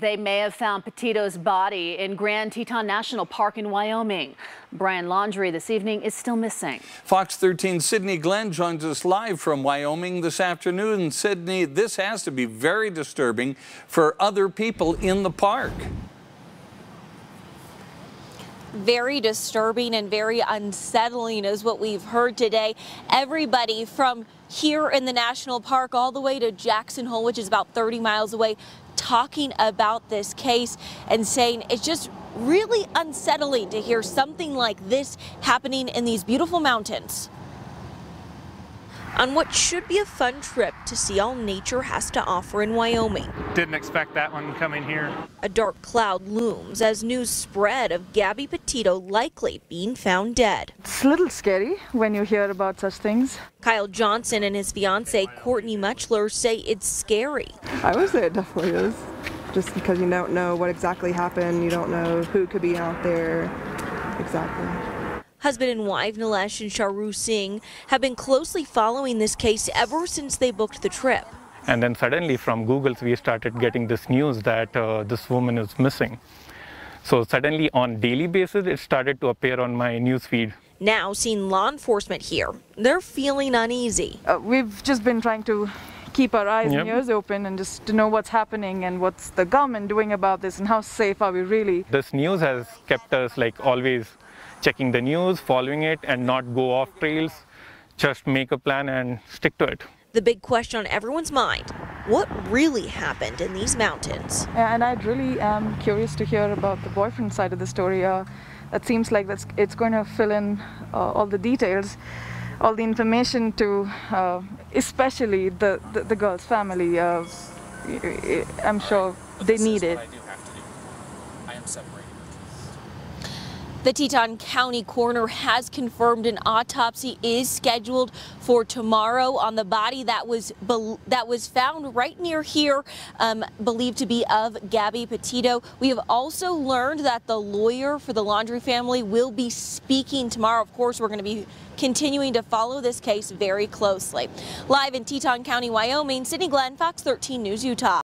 They may have found Petito's body in Grand Teton National Park in Wyoming. Brian Laundrie this evening is still missing. Fox 13 Sydney Glenn joins us live from Wyoming this afternoon. Sydney, this has to be very disturbing for other people in the park very disturbing and very unsettling is what we've heard today. Everybody from here in the national park all the way to Jackson Hole, which is about 30 miles away, talking about this case and saying it's just really unsettling to hear something like this happening in these beautiful mountains on what should be a fun trip to see all nature has to offer in Wyoming. Didn't expect that one coming here. A dark cloud looms as news spread of Gabby Petito likely being found dead. It's a little scary when you hear about such things. Kyle Johnson and his fiancee Courtney Muchler say it's scary. I would say it definitely is. Just because you don't know what exactly happened, you don't know who could be out there exactly. Husband and wife Nilesh and Sharu Singh have been closely following this case ever since they booked the trip. And then suddenly from Google, we started getting this news that uh, this woman is missing. So suddenly on daily basis, it started to appear on my news feed. Now seeing law enforcement here, they're feeling uneasy. Uh, we've just been trying to keep our eyes yep. and ears open and just to know what's happening and what's the government doing about this and how safe are we really. This news has kept us like always checking the news, following it, and not go off trails. Just make a plan and stick to it. The big question on everyone's mind, what really happened in these mountains? And I really am curious to hear about the boyfriend side of the story. Uh, that seems like that's, it's going to fill in uh, all the details, all the information to, uh, especially the, the, the, girl's family. Uh, I'm sure they need it. I am separated. The Teton County coroner has confirmed an autopsy is scheduled for tomorrow on the body that was that was found right near here, um, believed to be of Gabby Petito. We have also learned that the lawyer for the Laundrie family will be speaking tomorrow. Of course, we're going to be continuing to follow this case very closely. Live in Teton County, Wyoming, Sydney Glenn, Fox 13 News, Utah.